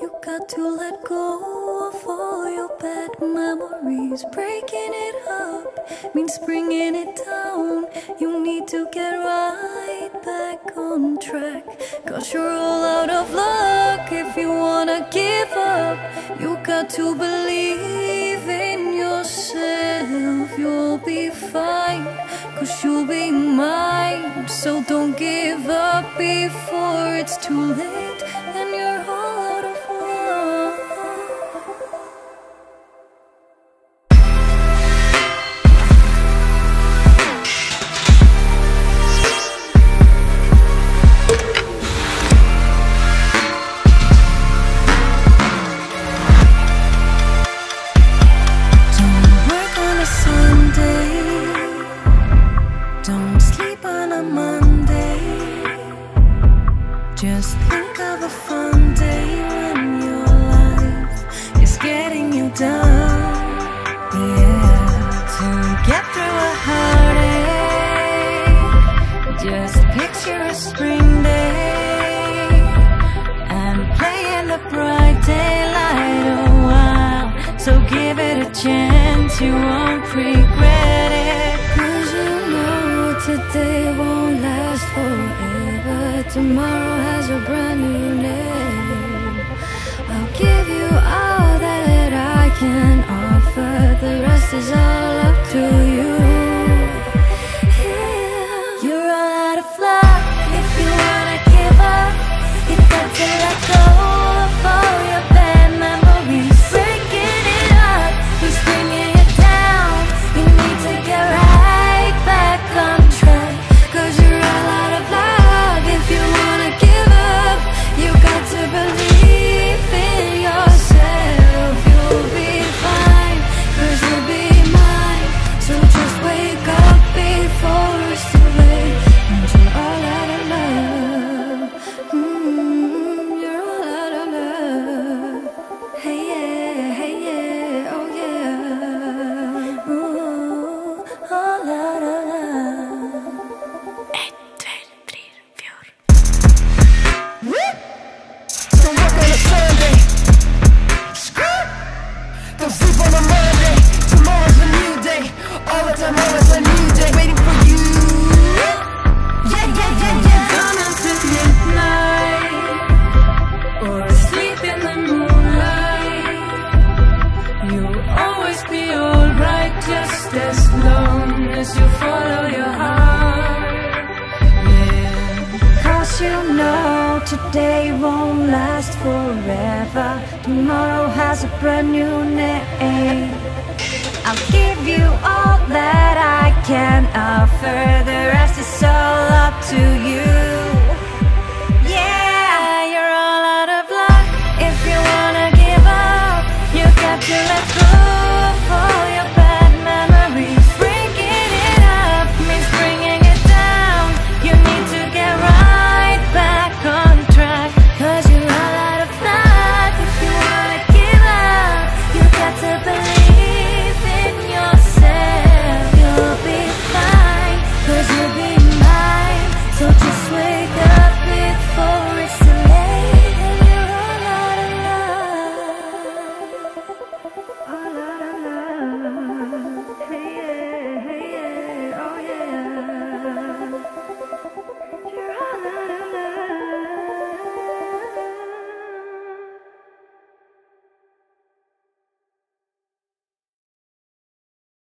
You got to let go of all your bad memories. Breaking it up means bringing it down. You need to get right back on track. Cause you're all out of luck if you wanna give up. You got to believe in yourself. You'll be fine, cause you'll be mine. So don't give up before it's too late and your heart. Spring day and play in the bright daylight a while. So give it a chance, you won't regret it. Cause you know today won't last forever. Tomorrow has a brand new name. I'll give you all that I can Don't sleep on a Monday. Tomorrow's a new day. All the time, always a new day. Waiting for you. Yeah, yeah, yeah, yeah. Midnight or asleep in the moonlight. You'll always be alright just as long as you follow your heart. Yeah, cause you know Today won't last forever. Tomorrow has a brand new name. I'll give you all that I can offer. The rest is all up to you. Yeah, you're all out of luck. If you wanna give up, you got to let this way.